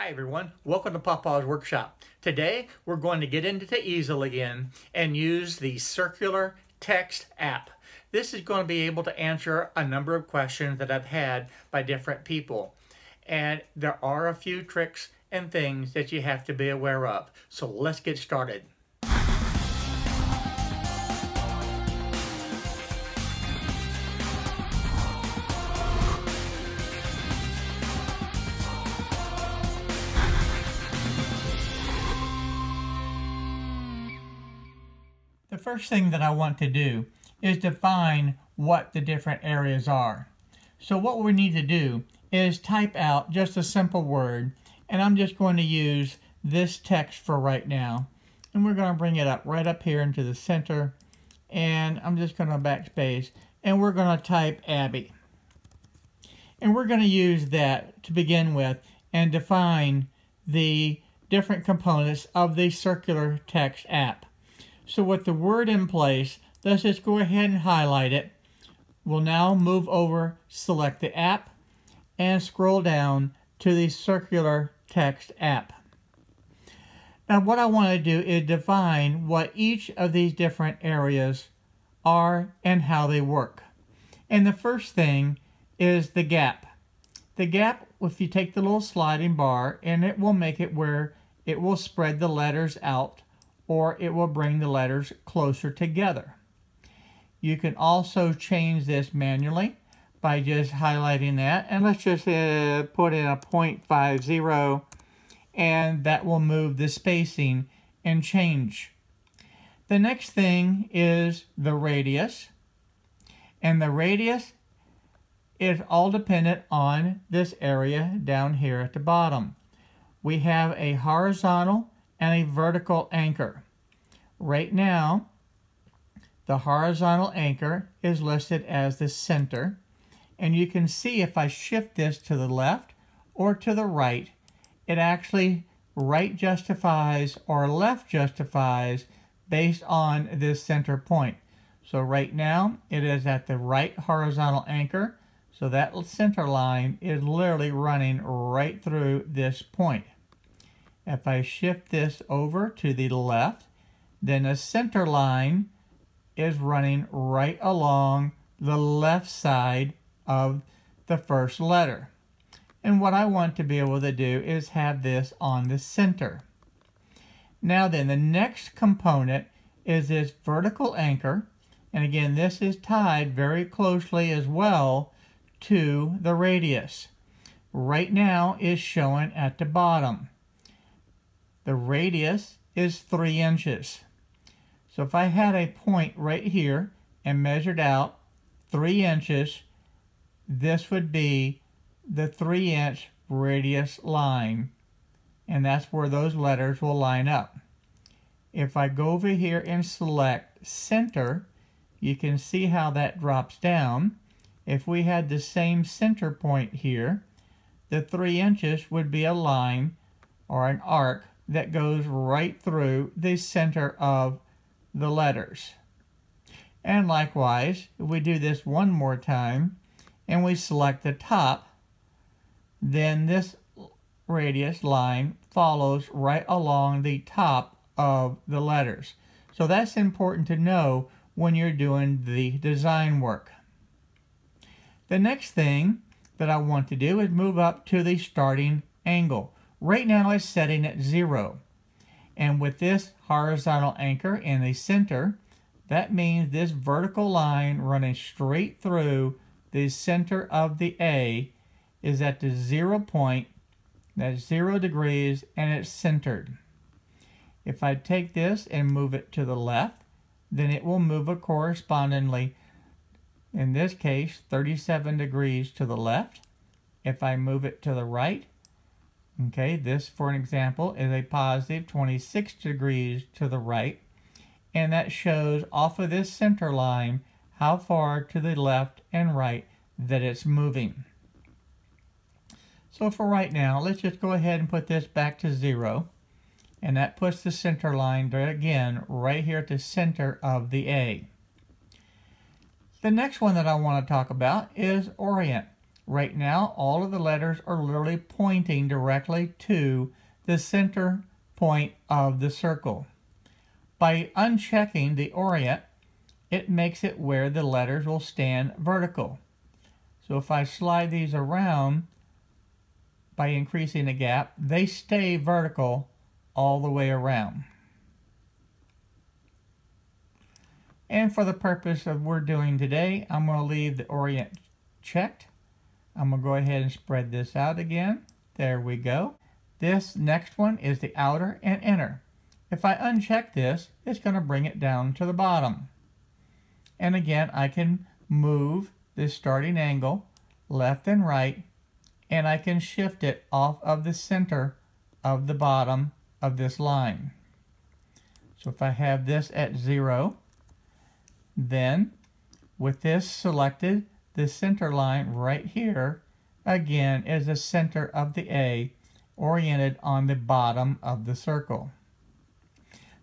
Hi everyone, welcome to Paw Paw's Workshop. Today we're going to get into the Easel again and use the Circular Text app. This is going to be able to answer a number of questions that I've had by different people. And there are a few tricks and things that you have to be aware of. So let's get started. First thing that I want to do is define what the different areas are. So what we need to do is type out just a simple word and I'm just going to use this text for right now and we're going to bring it up right up here into the center and I'm just going to backspace and we're going to type Abby and we're going to use that to begin with and define the different components of the circular text app. So with the word in place, let's just go ahead and highlight it. We'll now move over, select the app, and scroll down to the circular text app. Now what I want to do is define what each of these different areas are and how they work. And the first thing is the gap. The gap, if you take the little sliding bar, and it will make it where it will spread the letters out or it will bring the letters closer together. You can also change this manually by just highlighting that. And let's just uh, put in a 0.50 and that will move the spacing and change. The next thing is the radius. And the radius is all dependent on this area down here at the bottom. We have a horizontal and a vertical anchor. Right now, the horizontal anchor is listed as the center, and you can see if I shift this to the left or to the right, it actually right justifies or left justifies based on this center point. So right now, it is at the right horizontal anchor, so that center line is literally running right through this point. If I shift this over to the left, then the center line is running right along the left side of the first letter. And what I want to be able to do is have this on the center. Now then, the next component is this vertical anchor. And again, this is tied very closely as well to the radius. Right now is showing at the bottom. The radius is 3 inches. So if I had a point right here and measured out 3 inches, this would be the 3 inch radius line. And that's where those letters will line up. If I go over here and select center, you can see how that drops down. If we had the same center point here, the 3 inches would be a line or an arc that goes right through the center of the letters. And likewise, if we do this one more time and we select the top, then this radius line follows right along the top of the letters. So that's important to know when you're doing the design work. The next thing that I want to do is move up to the starting angle. Right now it's setting at zero. And with this horizontal anchor in the center, that means this vertical line running straight through the center of the A is at the zero point, that's zero degrees, and it's centered. If I take this and move it to the left, then it will move it correspondingly, in this case, 37 degrees to the left. If I move it to the right, Okay, this, for an example, is a positive 26 degrees to the right, and that shows off of this center line how far to the left and right that it's moving. So for right now, let's just go ahead and put this back to zero, and that puts the center line again right here at the center of the A. The next one that I want to talk about is orient. Right now, all of the letters are literally pointing directly to the center point of the circle. By unchecking the orient, it makes it where the letters will stand vertical. So if I slide these around by increasing the gap, they stay vertical all the way around. And for the purpose of what we're doing today, I'm going to leave the orient checked. I'm going to go ahead and spread this out again. There we go. This next one is the outer and inner. If I uncheck this, it's going to bring it down to the bottom. And again, I can move this starting angle left and right, and I can shift it off of the center of the bottom of this line. So if I have this at zero, then with this selected, the center line right here, again, is the center of the A oriented on the bottom of the circle.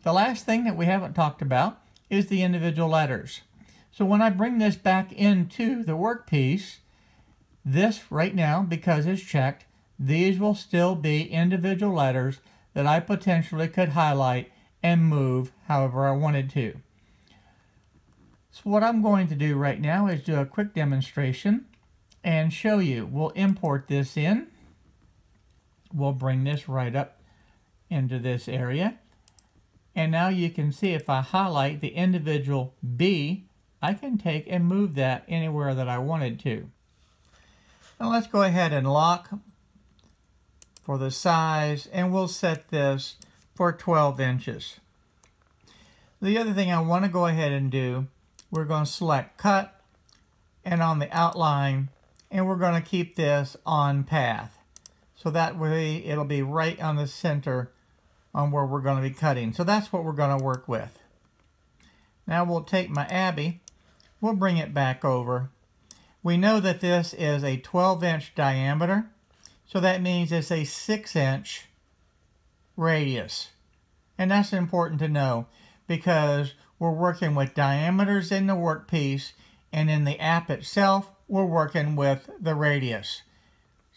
The last thing that we haven't talked about is the individual letters. So when I bring this back into the workpiece, this right now, because it's checked, these will still be individual letters that I potentially could highlight and move however I wanted to. So what I'm going to do right now is do a quick demonstration and show you. We'll import this in. We'll bring this right up into this area. And now you can see if I highlight the individual B, I can take and move that anywhere that I wanted to. Now let's go ahead and lock for the size and we'll set this for 12 inches. The other thing I want to go ahead and do we're going to select cut and on the outline and we're going to keep this on path. So that way it'll be right on the center on where we're going to be cutting. So that's what we're going to work with. Now we'll take my Abby. We'll bring it back over. We know that this is a 12 inch diameter so that means it's a 6 inch radius. And that's important to know because we're working with diameters in the workpiece, and in the app itself, we're working with the radius.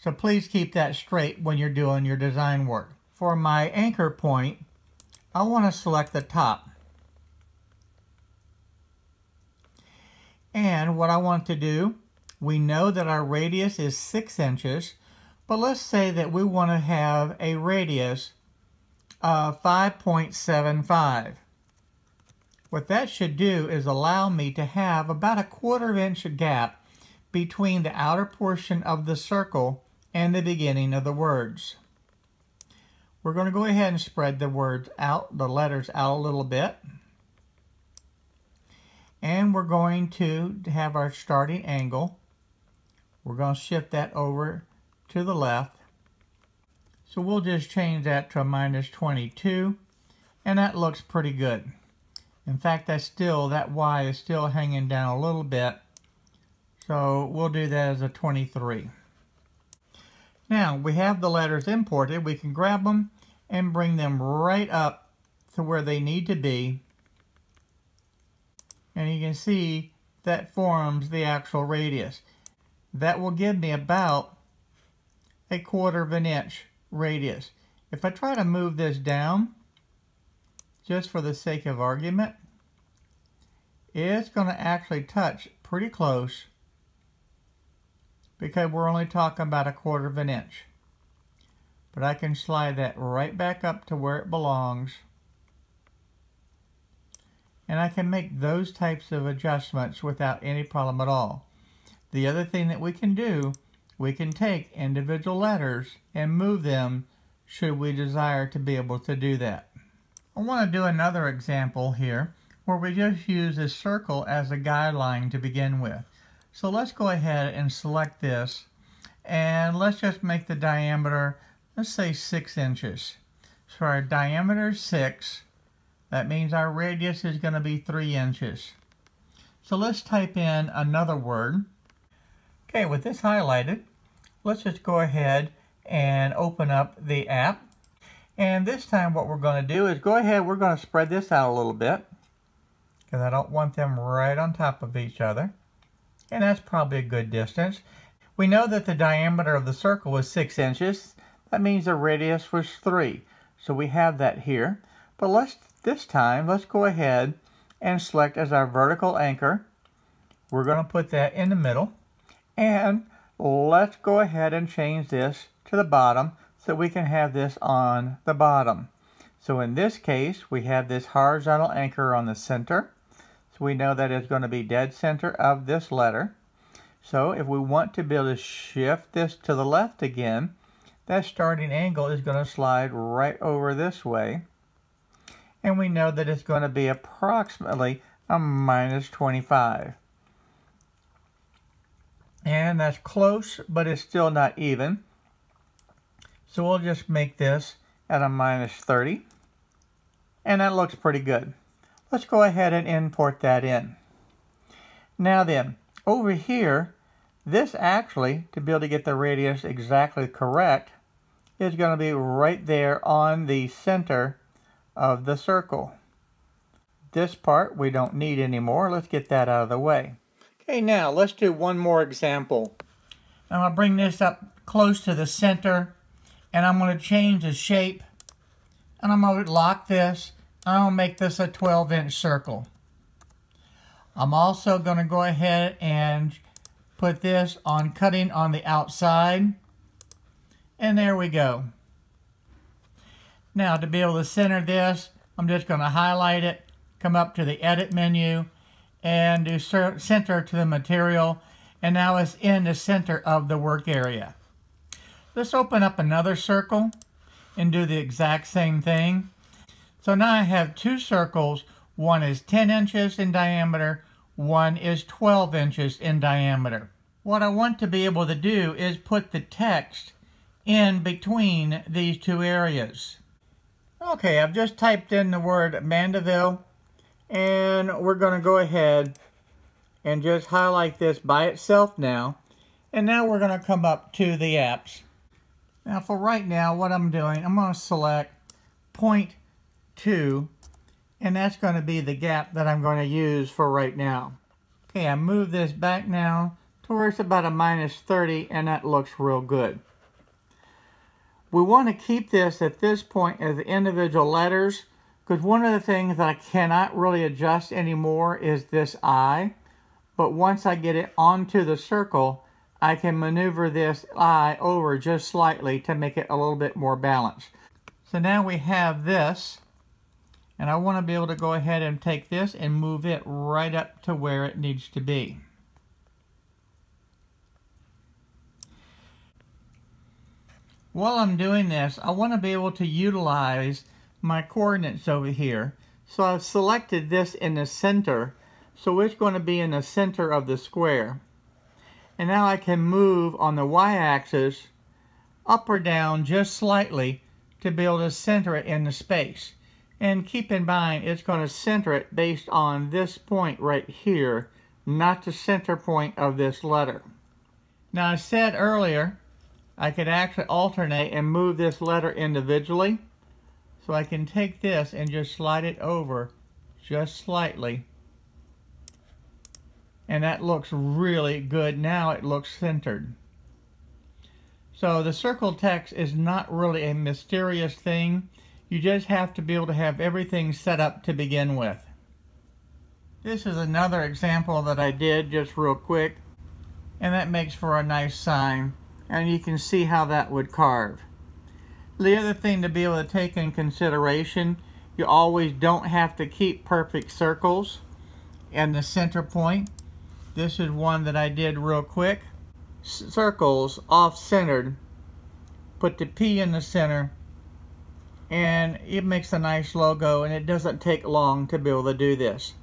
So please keep that straight when you're doing your design work. For my anchor point, I want to select the top. And what I want to do, we know that our radius is 6 inches, but let's say that we want to have a radius of 5.75. What that should do is allow me to have about a quarter inch gap between the outer portion of the circle and the beginning of the words. We're going to go ahead and spread the words out, the letters out a little bit. And we're going to have our starting angle. We're going to shift that over to the left. So we'll just change that to a minus 22. And that looks pretty good. In fact, that's still, that Y is still hanging down a little bit. So we'll do that as a 23. Now, we have the letters imported. We can grab them and bring them right up to where they need to be. And you can see that forms the actual radius. That will give me about a quarter of an inch radius. If I try to move this down, just for the sake of argument, it's going to actually touch pretty close because we're only talking about a quarter of an inch. But I can slide that right back up to where it belongs. And I can make those types of adjustments without any problem at all. The other thing that we can do, we can take individual letters and move them should we desire to be able to do that. I want to do another example here where we just use this circle as a guideline to begin with. So let's go ahead and select this and let's just make the diameter, let's say 6 inches. So our diameter is 6, that means our radius is going to be 3 inches. So let's type in another word. Okay, with this highlighted, let's just go ahead and open up the app and this time what we're going to do is go ahead, we're going to spread this out a little bit because I don't want them right on top of each other. And that's probably a good distance. We know that the diameter of the circle was 6 inches. That means the radius was 3. So we have that here. But let's this time, let's go ahead and select as our vertical anchor. We're going to put that in the middle. And let's go ahead and change this to the bottom so we can have this on the bottom. So in this case, we have this horizontal anchor on the center. So we know that it's going to be dead center of this letter. So if we want to be able to shift this to the left again, that starting angle is going to slide right over this way. And we know that it's going to be approximately a minus 25. And that's close, but it's still not even. So we'll just make this at a minus 30. And that looks pretty good. Let's go ahead and import that in. Now then, over here, this actually, to be able to get the radius exactly correct, is going to be right there on the center of the circle. This part we don't need anymore. Let's get that out of the way. Okay, now let's do one more example. I'm going to bring this up close to the center and I'm going to change the shape and I'm going to lock this. To make this a 12 inch circle. I'm also going to go ahead and put this on cutting on the outside. And there we go. Now to be able to center this, I'm just going to highlight it, come up to the edit menu, and do center to the material. And now it's in the center of the work area. Let's open up another circle and do the exact same thing. So now I have two circles. One is 10 inches in diameter, one is 12 inches in diameter. What I want to be able to do is put the text in between these two areas. Okay, I've just typed in the word Mandeville and we're going to go ahead and just highlight this by itself now. And now we're going to come up to the apps. Now for right now, what I'm doing, I'm going to select point two, and that's going to be the gap that I'm going to use for right now. Okay, I move this back now towards about a minus 30, and that looks real good. We want to keep this at this point as individual letters, because one of the things that I cannot really adjust anymore is this I. But once I get it onto the circle, I can maneuver this I over just slightly to make it a little bit more balanced. So now we have this, and I want to be able to go ahead and take this and move it right up to where it needs to be. While I'm doing this, I want to be able to utilize my coordinates over here. So I've selected this in the center, so it's going to be in the center of the square. And now I can move on the y-axis up or down just slightly to be able to center it in the space. And keep in mind, it's going to center it based on this point right here, not the center point of this letter. Now I said earlier, I could actually alternate and move this letter individually. So I can take this and just slide it over just slightly and that looks really good. Now it looks centered. So the circle text is not really a mysterious thing. You just have to be able to have everything set up to begin with. This is another example that I did just real quick and that makes for a nice sign and you can see how that would carve. The other thing to be able to take in consideration, you always don't have to keep perfect circles and the center point. This is one that I did real quick. Circles off-centered. Put the P in the center. And it makes a nice logo and it doesn't take long to be able to do this.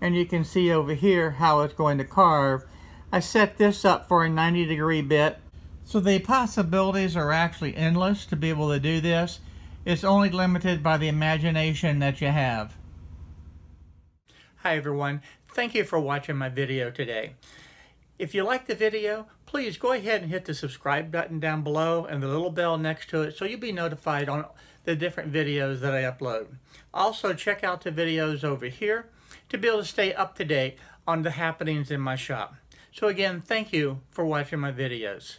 And you can see over here how it's going to carve. I set this up for a 90 degree bit. So the possibilities are actually endless to be able to do this. It's only limited by the imagination that you have. Hi everyone, thank you for watching my video today. If you like the video, please go ahead and hit the subscribe button down below and the little bell next to it so you'll be notified on the different videos that I upload. Also check out the videos over here to be able to stay up to date on the happenings in my shop. So again, thank you for watching my videos.